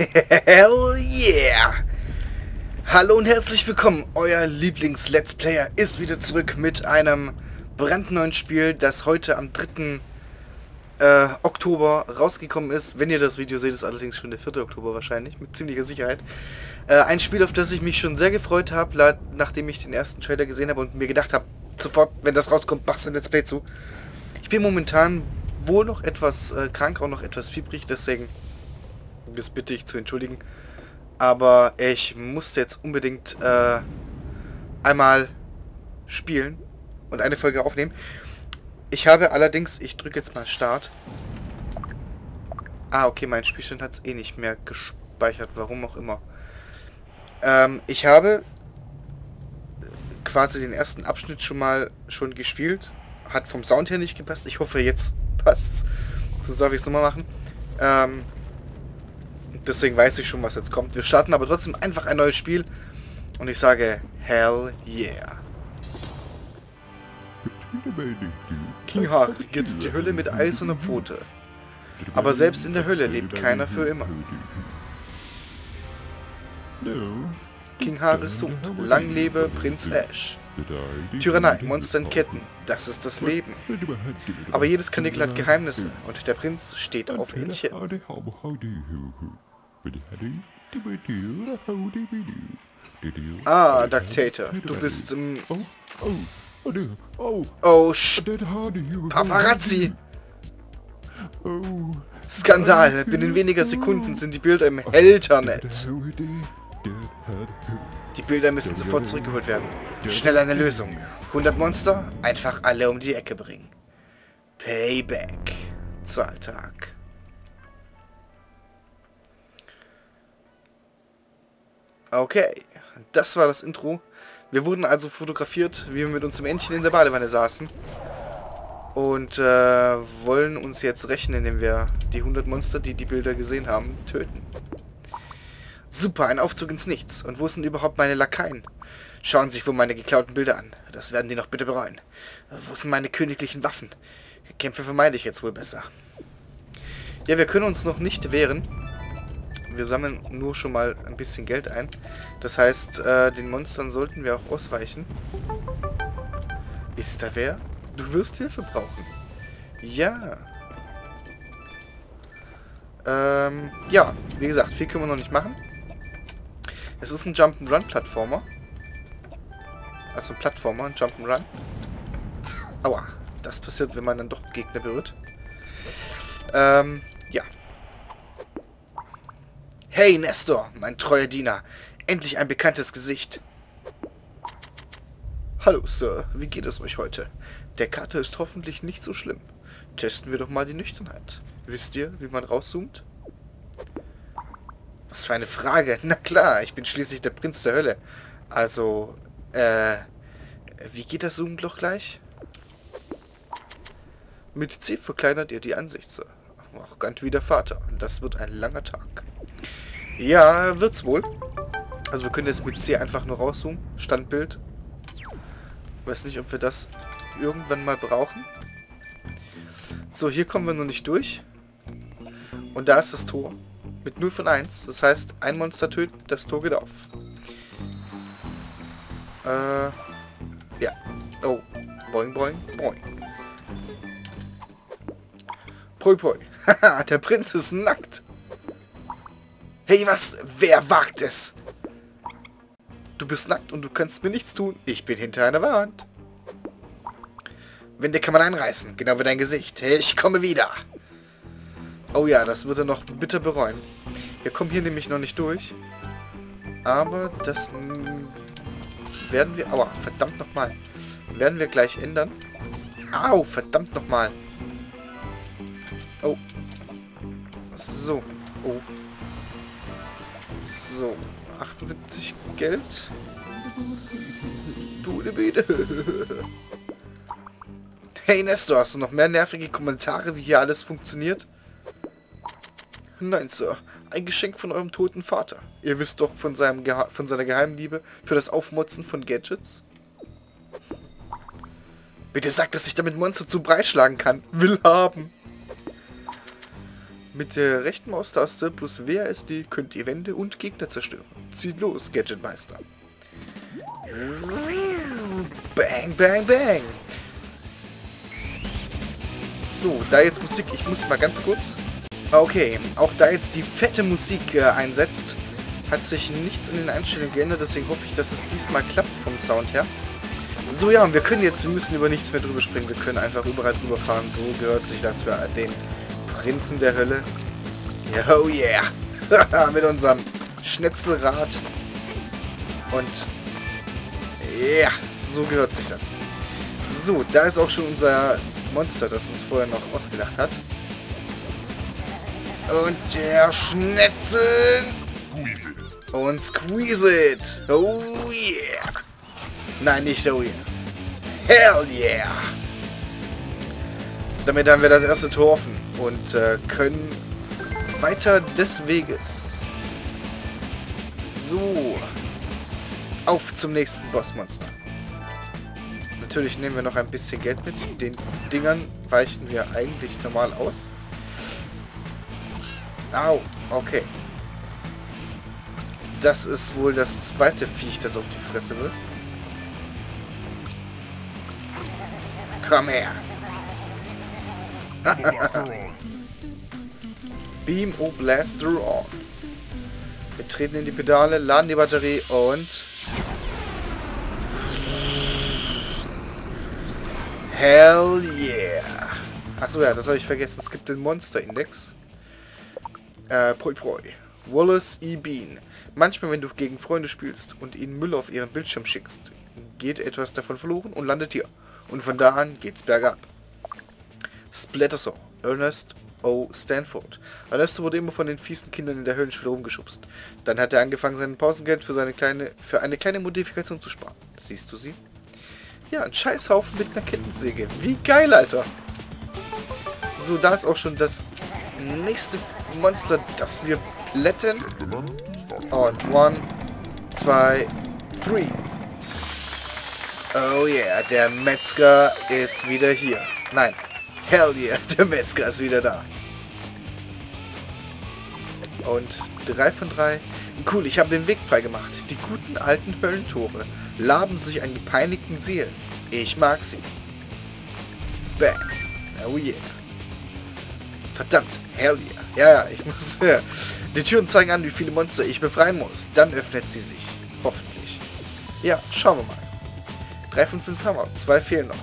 Hell yeah! Hallo und herzlich willkommen. Euer Lieblings-Let's Player ist wieder zurück mit einem brandneuen Spiel, das heute am 3. Äh, Oktober rausgekommen ist. Wenn ihr das Video seht, ist allerdings schon der 4. Oktober wahrscheinlich, mit ziemlicher Sicherheit. Äh, ein Spiel, auf das ich mich schon sehr gefreut habe, nachdem ich den ersten Trailer gesehen habe und mir gedacht habe, sofort, wenn das rauskommt, machst du ein Let's Play zu. Ich bin momentan wohl noch etwas äh, krank, auch noch etwas fiebrig, deswegen das bitte ich zu entschuldigen. Aber ich musste jetzt unbedingt äh, einmal spielen und eine Folge aufnehmen. Ich habe allerdings, ich drücke jetzt mal Start. Ah, okay, mein Spielstand hat es eh nicht mehr gespeichert, warum auch immer. Ähm, ich habe quasi den ersten Abschnitt schon mal schon gespielt. Hat vom Sound her nicht gepasst. Ich hoffe, jetzt passt So darf ich es nochmal machen. Ähm, Deswegen weiß ich schon, was jetzt kommt. Wir starten aber trotzdem einfach ein neues Spiel. Und ich sage, hell yeah. King Hawk geht die Hölle mit eiserner Pfote. Aber selbst in der Hölle lebt keiner für immer. King Hawk ist tot. Lang lebe Prinz Ash. Tyrannei, Monster in Ketten, das ist das Leben. Aber jedes Kanickel hat Geheimnisse und der Prinz steht auf Hähnchen. Ah, Dictator, du bist im... Oh, Sch Paparazzi! Skandal! Binnen weniger Sekunden sind die Bilder im Helternet. Die Bilder müssen sofort zurückgeholt werden. Schnell eine Lösung. 100 Monster, einfach alle um die Ecke bringen. Payback. Zahltag. Okay, das war das Intro. Wir wurden also fotografiert, wie wir mit uns im Entchen in der Badewanne saßen. Und äh, wollen uns jetzt rächen, indem wir die 100 Monster, die die Bilder gesehen haben, töten. Super, ein Aufzug ins Nichts. Und wo sind überhaupt meine Lakaien? Schauen Sie sich wohl meine geklauten Bilder an. Das werden die noch bitte bereuen. Wo sind meine königlichen Waffen? Kämpfe vermeide ich jetzt wohl besser. Ja, wir können uns noch nicht wehren wir sammeln nur schon mal ein bisschen Geld ein. Das heißt, äh, den Monstern sollten wir auch ausweichen. Ist da wer? Du wirst Hilfe brauchen. Ja. Ähm, ja, wie gesagt, viel können wir noch nicht machen. Es ist ein Jump'n'Run-Plattformer. Also ein Plattformer, ein Jump'n'Run. Aua, das passiert, wenn man dann doch Gegner berührt. Ähm, ja. Hey, Nestor, mein treuer Diener. Endlich ein bekanntes Gesicht. Hallo, Sir. Wie geht es euch heute? Der Kater ist hoffentlich nicht so schlimm. Testen wir doch mal die Nüchternheit. Wisst ihr, wie man rauszoomt? Was für eine Frage. Na klar, ich bin schließlich der Prinz der Hölle. Also, äh, wie geht das Zoomloch gleich? Mit C verkleinert ihr die Ansicht, Sir. Auch ganz wie der Vater. Und das wird ein langer Tag. Ja, wird's wohl. Also wir können jetzt mit C einfach nur rauszoomen. Standbild. Weiß nicht, ob wir das irgendwann mal brauchen. So, hier kommen wir noch nicht durch. Und da ist das Tor. Mit 0 von 1. Das heißt, ein Monster tötet, das Tor geht auf. Äh, ja. Oh. Boing, boing, boing. Poi, poi. Haha, der Prinz ist nackt. Hey, was? Wer wagt es? Du bist nackt und du kannst mir nichts tun. Ich bin hinter einer Wand. Wände kann man einreißen, genau wie dein Gesicht. Ich komme wieder. Oh ja, das wird er noch bitter bereuen. Wir kommen hier nämlich noch nicht durch. Aber das werden wir... Aua, verdammt nochmal. Werden wir gleich ändern. Au, verdammt nochmal. Oh. So. Oh. So, 78 Geld. Bude Bede. Hey Nestor, hast du noch mehr nervige Kommentare, wie hier alles funktioniert? Nein, Sir. Ein Geschenk von eurem toten Vater. Ihr wisst doch von, seinem von seiner Geheimliebe für das Aufmotzen von Gadgets? Bitte sag, dass ich damit Monster zu breit schlagen kann. Will haben. Mit der rechten Maustaste plus WASD könnt ihr Wände und Gegner zerstören. Zieht los, Gadgetmeister. Bang, bang, bang. So, da jetzt Musik, ich muss mal ganz kurz. Okay, auch da jetzt die fette Musik äh, einsetzt, hat sich nichts in den Einstellungen geändert, deswegen hoffe ich, dass es diesmal klappt vom Sound her. So, ja, und wir können jetzt, wir müssen über nichts mehr drüber springen, wir können einfach überall drüber fahren. So gehört sich das für den Prinzen der Hölle. Oh yeah! Mit unserem Schnetzelrad. Und ja, yeah, so gehört sich das. So, da ist auch schon unser Monster, das uns vorher noch ausgedacht hat. Und der Schnetzel. Und squeeze it. Oh yeah. Nein, nicht oh yeah. Hell yeah. Damit haben wir das erste Tor offen und äh, können weiter des Weges. So. Auf zum nächsten Bossmonster. Natürlich nehmen wir noch ein bisschen Geld mit. Den Dingern weichen wir eigentlich normal aus. Au, okay. Das ist wohl das zweite Viech, das auf die Fresse will. Komm her. Beam O Blaster On. Wir treten in die Pedale, laden die Batterie und... Hell yeah! Achso, ja, das habe ich vergessen. Es gibt den Monster-Index. Äh, Proi Proi. Wallace E. Bean. Manchmal, wenn du gegen Freunde spielst und ihnen Müll auf ihren Bildschirm schickst, geht etwas davon verloren und landet hier. Und von da an geht's bergab. Splattersaw. Ernest O. Stanford. Ernesto wurde immer von den fiesen Kindern in der Höhlenschule rumgeschubst. Dann hat er angefangen, sein Pausengeld für, seine kleine, für eine kleine Modifikation zu sparen. Siehst du sie? Ja, ein Scheißhaufen mit einer Kettensäge. Wie geil, Alter. So, da ist auch schon das nächste Monster, das wir plätten. Und one, zwei, three. Oh yeah, der Metzger ist wieder hier. Nein, hell yeah, der Metzger ist wieder da. Und drei von drei. Cool, ich habe den Weg freigemacht. Die guten alten Höllentore laben sich an gepeinigten Seelen. Ich mag sie. Bam. Oh yeah. Verdammt, hell yeah. Ja, ja, ich muss... Ja. Die Türen zeigen an, wie viele Monster ich befreien muss. Dann öffnet sie sich. Hoffentlich. Ja, schauen wir mal. Drei von fünf haben wir. Zwei fehlen noch.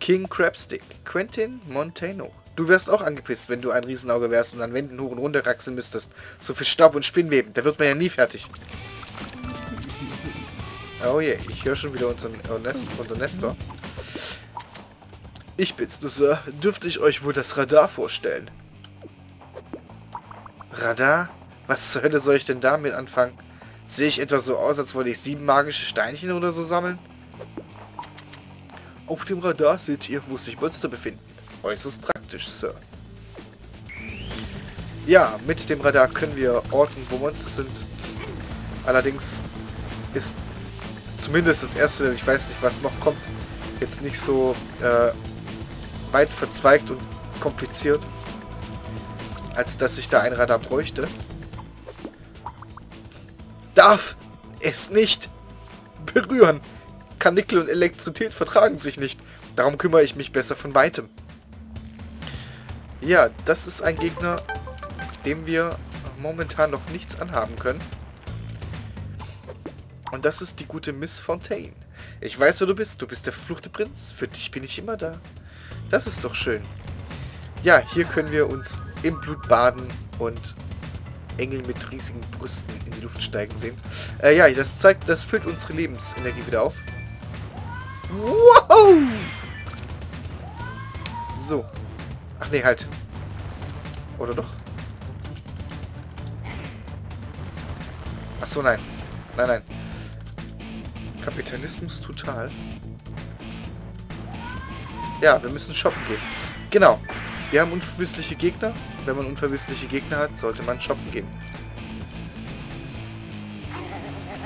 King Crabstick. Quentin Montano. Du wärst auch angepisst, wenn du ein Riesenauge wärst und an Wänden hoch und runter raxeln müsstest. So viel Staub und Spinnweben. Da wird man ja nie fertig. Oh je, yeah. ich höre schon wieder unseren, unseren Nestor. Ich bin's nur, Sir. Dürfte ich euch wohl das Radar vorstellen? Radar? Was zur Hölle soll ich denn damit anfangen? Sehe ich etwa so aus, als wollte ich sieben magische Steinchen oder so sammeln? Auf dem Radar seht ihr, wo sich Monster befinden. Äußerst praktisch, Sir. Ja, mit dem Radar können wir orten, wo Monster sind. Allerdings ist zumindest das erste, ich weiß nicht, was noch kommt, jetzt nicht so äh, weit verzweigt und kompliziert, als dass ich da ein Radar bräuchte. Darf es nicht berühren. Karnickel und Elektrizität vertragen sich nicht. Darum kümmere ich mich besser von weitem. Ja, das ist ein Gegner, dem wir momentan noch nichts anhaben können. Und das ist die gute Miss Fontaine. Ich weiß, wer du bist. Du bist der verfluchte Prinz. Für dich bin ich immer da. Das ist doch schön. Ja, hier können wir uns im Blut baden und Engel mit riesigen Brüsten in die Luft steigen sehen. Äh, ja, das zeigt, das füllt unsere Lebensenergie wieder auf. Wow! So. Ach nee, halt. Oder doch? Ach so, nein. Nein, nein. Kapitalismus total. Ja, wir müssen shoppen gehen. Genau. Wir haben unverwüstliche Gegner. Wenn man unverwüstliche Gegner hat, sollte man shoppen gehen.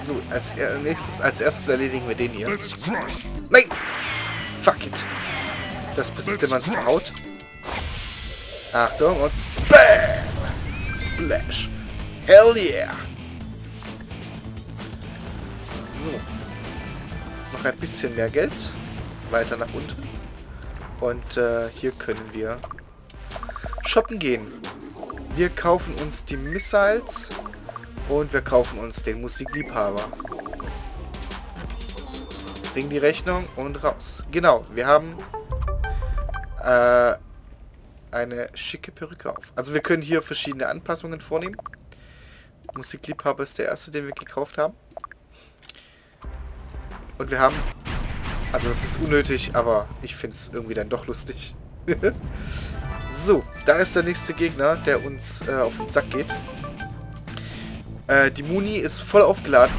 So, als nächstes, als erstes erledigen wir den hier. Nein! Fuck it! Das besiegt man Haut. Achtung und BAM! Splash. Hell yeah! So. Noch ein bisschen mehr Geld. Weiter nach unten. Und äh, hier können wir shoppen gehen. Wir kaufen uns die Missiles und wir kaufen uns den Musikliebhaber. Bringen die Rechnung und raus. Genau, wir haben äh, eine schicke Perücke auf. Also wir können hier verschiedene Anpassungen vornehmen. Musikliebhaber ist der erste, den wir gekauft haben. Und wir haben... Also das ist unnötig, aber ich finde es irgendwie dann doch lustig. so, da ist der nächste Gegner, der uns äh, auf den Sack geht. Äh, die Muni ist voll aufgeladen.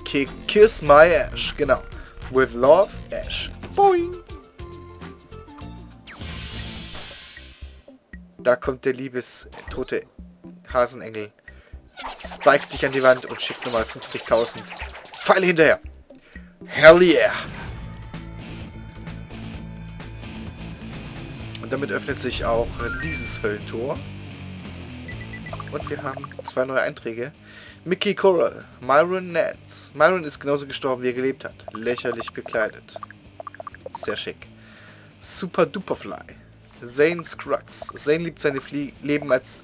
Okay, kiss my ash, genau. With love, Ash. Boing. Da kommt der liebes tote Hasenengel. Spike dich an die Wand und schickt nochmal 50.000 Pfeile hinterher. Hell yeah. Und damit öffnet sich auch dieses Höllentor. Und wir haben zwei neue Einträge. Mickey Coral, Myron Nance. Myron ist genauso gestorben, wie er gelebt hat. Lächerlich bekleidet. Sehr schick. Super Duperfly. Zane Scruggs. Zane liebt seine Flie Leben als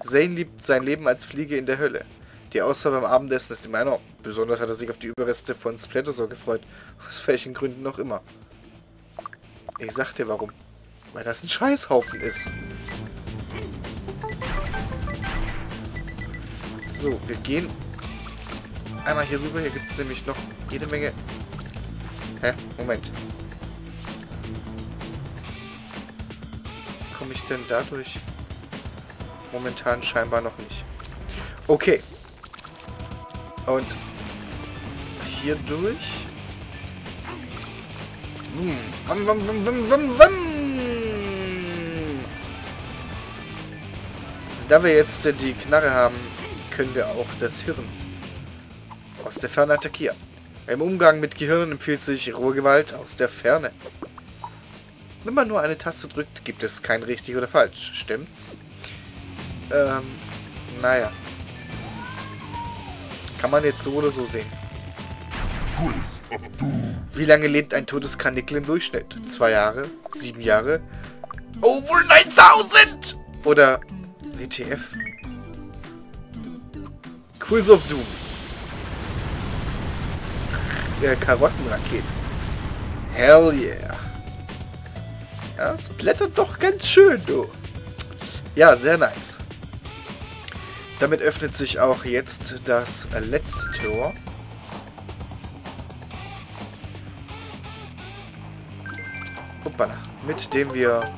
Zane liebt sein Leben als Fliege in der Hölle. Die Auswahl beim Abendessen ist ihm einer. Besonders hat er sich auf die Überreste von Splattersaw gefreut. Aus welchen Gründen noch immer. Ich sag dir warum. Weil das ein Scheißhaufen ist. So, wir gehen einmal hier rüber. Hier gibt es nämlich noch jede Menge... Hä? Moment. Komme ich denn dadurch? Momentan scheinbar noch nicht. Okay. Und hier durch. Wum, wum, wum, wum, wum, wum. Da wir jetzt die Knarre haben, können wir auch das Hirn aus der Ferne attackieren. Im Umgang mit Gehirnen empfiehlt sich rohe Gewalt aus der Ferne. Wenn man nur eine Taste drückt, gibt es kein richtig oder falsch. Stimmt's? Ähm, naja. Kann man jetzt so oder so sehen. Wie lange lebt ein totes Kanickel im Durchschnitt? Zwei Jahre? Sieben Jahre? Over 9000! Oder WTF? Quiz of Doom. Äh, Karottenraketen. Hell yeah. Ja, es blättert doch ganz schön, du. Ja, sehr nice. Damit öffnet sich auch jetzt das letzte Tor. Hoppala. Mit dem wir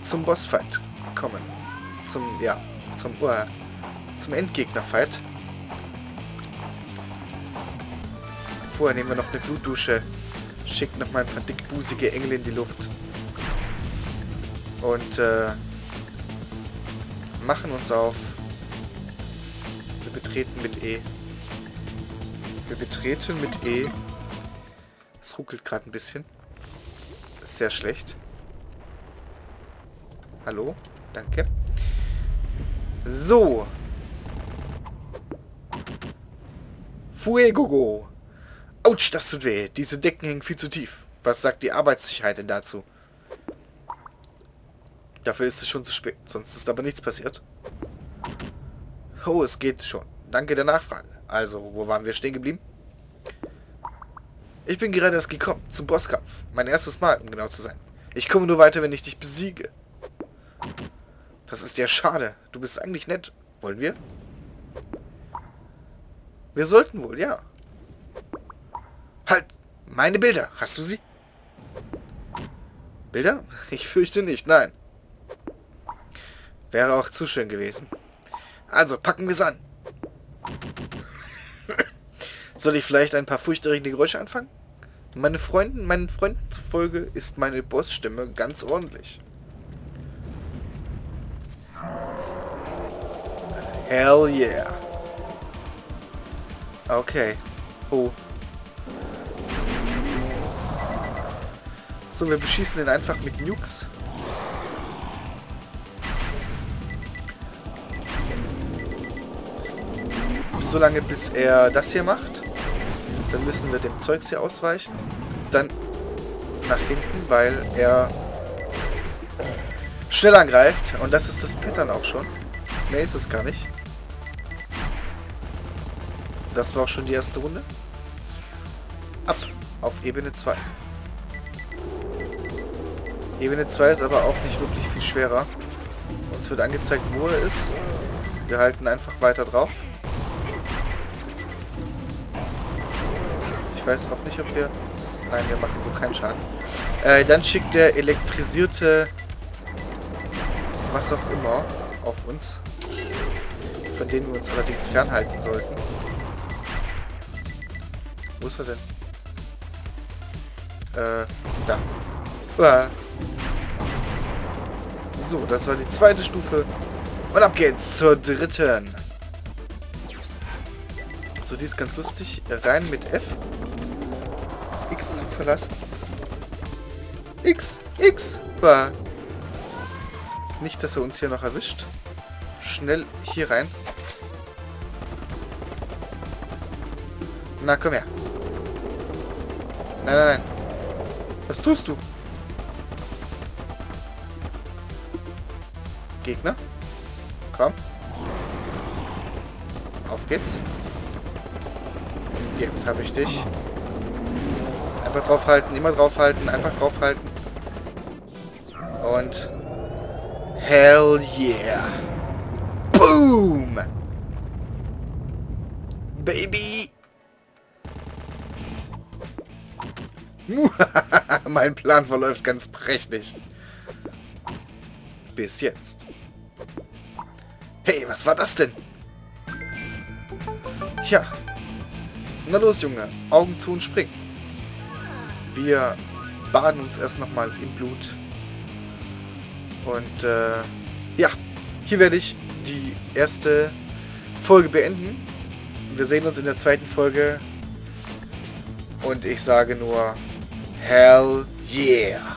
zum Bossfight kommen. Zum, ja, zum, uh, zum Endgegnerfight. Vorher nehmen wir noch eine Blutdusche. Schicken noch mal ein paar dickbusige Engel in die Luft. Und, äh, machen uns auf. Wir betreten mit E. Wir betreten mit E. Es ruckelt gerade ein bisschen. Ist sehr schlecht. Hallo? Danke. So. Fuego. Autsch, das tut weh. Diese Decken hängen viel zu tief. Was sagt die Arbeitssicherheit denn dazu? Dafür ist es schon zu spät. Sonst ist aber nichts passiert. Oh, es geht schon. Danke der Nachfrage. Also, wo waren wir stehen geblieben? Ich bin gerade erst gekommen, zum Bosskampf. Mein erstes Mal, um genau zu sein. Ich komme nur weiter, wenn ich dich besiege. Das ist ja schade. Du bist eigentlich nett. Wollen wir? Wir sollten wohl, ja. Halt! Meine Bilder. Hast du sie? Bilder? Ich fürchte nicht, nein. Wäre auch zu schön gewesen. Also, packen wir es an. Soll ich vielleicht ein paar furchterregende Geräusche anfangen? Meine Freunden, meinen Freunden zufolge ist meine Bossstimme ganz ordentlich. Hell yeah. Okay. Oh. So, wir beschießen den einfach mit Nukes. So lange, bis er das hier macht. Dann müssen wir dem Zeugs hier ausweichen. Dann nach hinten, weil er schnell angreift. Und das ist das Pattern auch schon. Mehr ist es gar nicht. Das war auch schon die erste Runde. Ab auf Ebene 2. Ebene 2 ist aber auch nicht wirklich viel schwerer. Uns wird angezeigt, wo er ist. Wir halten einfach weiter drauf. Ich weiß auch nicht, ob wir... Nein, wir machen so keinen Schaden. Äh, dann schickt der elektrisierte... Was auch immer auf uns. Von denen wir uns allerdings fernhalten sollten. Wo ist er denn? Äh, da. Uah. So, das war die zweite Stufe. Und ab geht's zur dritten. So, die ist ganz lustig. Rein mit F. Verlassen. X, X. Uah. Nicht, dass er uns hier noch erwischt. Schnell hier rein. Na, komm her. Nein, nein, nein. Was tust du? Gegner. Komm. Auf geht's. Jetzt habe ich dich. Einfach draufhalten, immer draufhalten, einfach draufhalten. Und... Hell yeah. Boom! Baby! mein Plan verläuft ganz prächtig. Bis jetzt. Hey, was war das denn? Ja. Na los, Junge. Augen zu und spring. Wir baden uns erst nochmal im Blut. Und äh, ja, hier werde ich die erste Folge beenden. Wir sehen uns in der zweiten Folge. Und ich sage nur, Hell yeah!